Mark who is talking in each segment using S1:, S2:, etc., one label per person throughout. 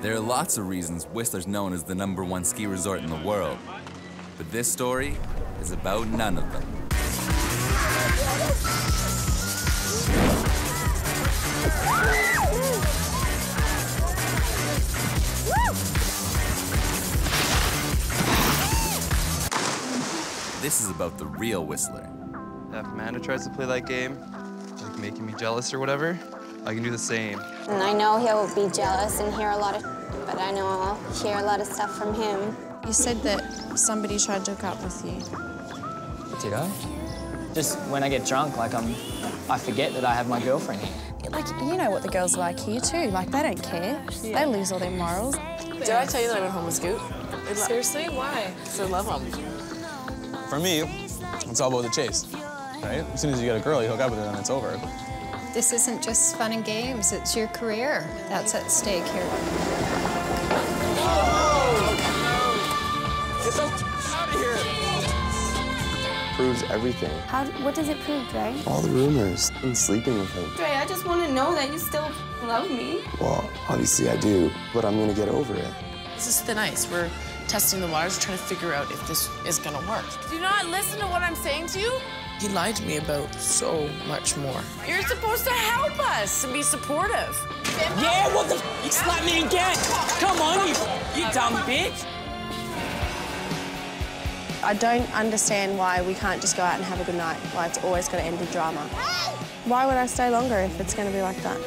S1: There are lots of reasons Whistler's known as the number one ski resort in the world, but this story is about none of them. This is about the real Whistler.
S2: If Amanda tries to play that game, like making me jealous or whatever, I can do the same.
S3: And I know he'll be jealous and hear a lot of but I know I'll hear a lot of stuff from him.
S4: You said that somebody tried to hook up with you.
S5: Did I? Just when I get drunk, like I'm, I forget that I have my girlfriend here.
S4: Like, you know what the girls are like here too. Like, they don't care. They lose all their morals.
S6: Did I tell you that I went home with Scoot? Seriously? Why? Because I love him.
S7: For me, it's all about the chase, right? As soon as you get a girl, you hook up with her, and it's over.
S8: This isn't just fun and games, it's your career that's at stake here.
S7: Get out of here!
S9: Proves everything.
S3: How, what does it prove, Dre?
S9: All the rumors and sleeping with him.
S3: Dre, I just want to know that you still love me.
S9: Well, obviously I do, but I'm gonna get over it.
S6: This is thin ice. We're testing the waters, trying to figure out if this is gonna work.
S10: Do not listen to what I'm saying to you?
S6: He lied to me about so much more.
S10: You're supposed to help us and be supportive.
S5: Yeah, what the? f You slapped me again! Come on, you, you dumb bitch!
S4: I don't understand why we can't just go out and have a good night, why it's always got to end in drama. Why would I stay longer if it's going to be like that?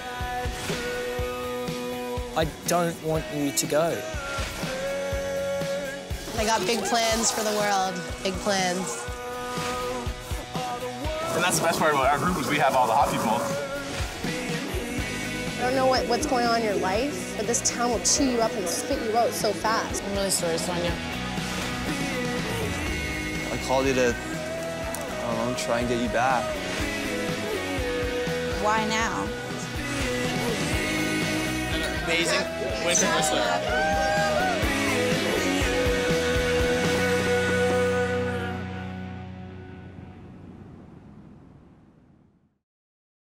S5: I don't want you to go.
S11: I got big plans for the world, big plans.
S12: And that's the best part about our group is we have all the hot people.
S4: I don't know what, what's going on in your life, but this town will chew you up and spit you out so fast.
S6: I'm really sorry, Sonia.
S2: I called you to, I don't know, try and get you back.
S3: Why now?
S12: Amazing. Winston Whistler.